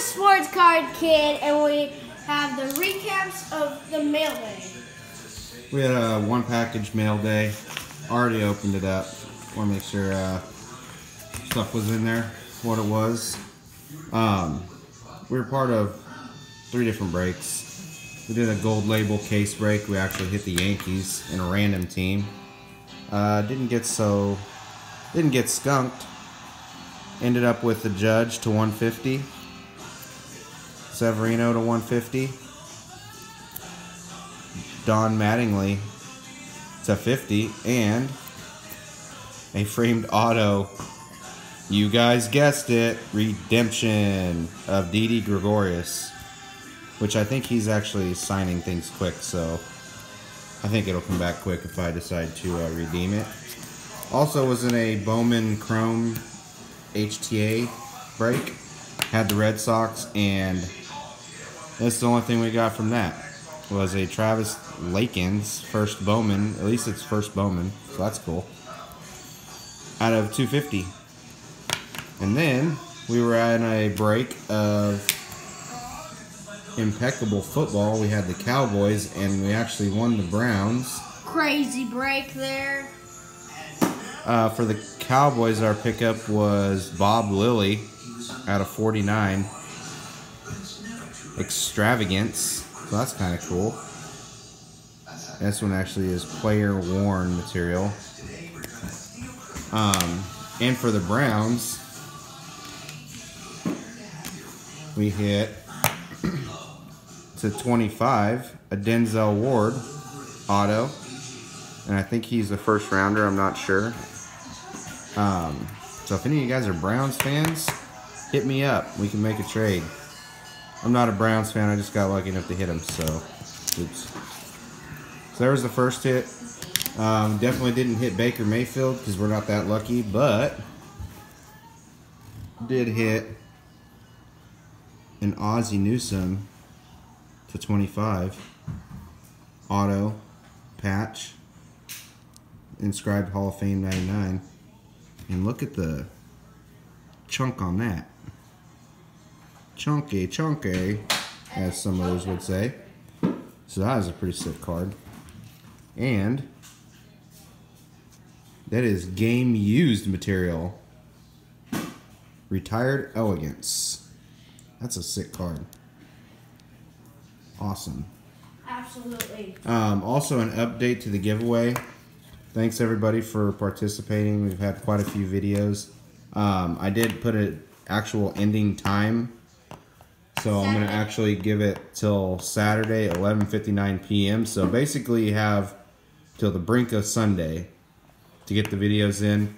Sports Card Kid, and we have the recaps of the mail day. We had a one package mail day. Already opened it up. Want to make sure uh, stuff was in there, what it was. Um, we were part of three different breaks. We did a gold label case break. We actually hit the Yankees in a random team. Uh, didn't get so, didn't get skunked. Ended up with the Judge to 150. Severino to 150. Don Mattingly to 50 and a framed auto. You guys guessed it, redemption of Didi Gregorius, which I think he's actually signing things quick, so I think it'll come back quick if I decide to uh, redeem it. Also was in a Bowman Chrome HTA break. Had the Red Sox, and that's the only thing we got from that. Was a Travis Lakins first Bowman. At least it's first Bowman, so that's cool. Out of 250. And then we were at a break of impeccable football. We had the Cowboys, and we actually won the Browns. Crazy break there. Uh, for the Cowboys, our pickup was Bob Lilly out of 49. Extravagance. So that's kind of cool. This one actually is player worn material. Um, and for the Browns, we hit to 25 a Denzel Ward auto. And I think he's the first rounder, I'm not sure. Um, so if any of you guys are Browns fans, hit me up. We can make a trade. I'm not a Browns fan. I just got lucky enough to hit him. So, oops. So there was the first hit. Um, definitely didn't hit Baker Mayfield because we're not that lucky, but did hit an Ozzie Newsome to 25 auto patch inscribed Hall of Fame 99 and look at the chunk on that chunky chunky as some others would say so that is a pretty sick card and that is game used material retired elegance that's a sick card awesome Absolutely. um, also, an update to the giveaway. Thanks everybody for participating. We've had quite a few videos. Um, I did put an actual ending time, so I'm gonna actually give it till Saturday, 11:59 p.m. So basically, you have till the brink of Sunday to get the videos in.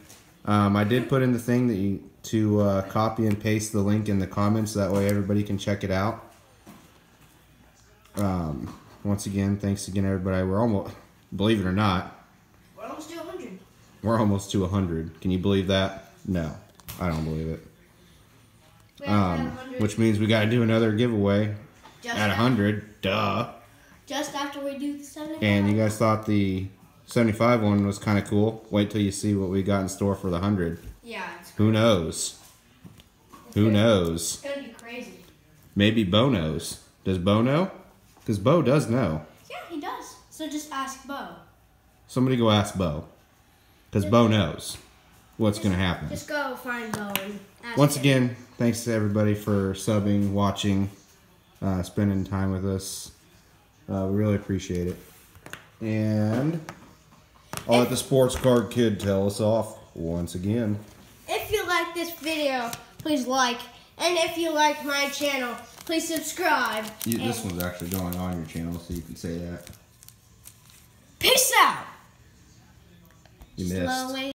Um, I did put in the thing that you to uh, copy and paste the link in the comments. That way, everybody can check it out. Um, once again, thanks again, everybody. We're almost, believe it or not, We're almost to 100. we're almost to 100. Can you believe that? No, I don't believe it. To Um, which means we got to do another giveaway just at af- 100. Duh. Just after we do the 75. And you guys thought the 75 one was kind of cool. Wait till you see what we got in store for the 100. Yeah, Who knows? it's Who gonna- knows? It's gonna be crazy. Maybe Bo knows. Does Bo know? Because Bo does know. Yeah, he does. So just ask Bo. Somebody go ask Bo. Because Bo knows what's going to happen. Just go find Bo and ask Once him. again, thanks to everybody for subbing, watching, uh, spending time with us. Uh, we really appreciate it. And I'll let the sports card kid tell us off once again. If you like this video, please like. And if you like my channel, please subscribe. You, this one's actually going on your channel, so you can say that. Peace out. You missed. Slowly.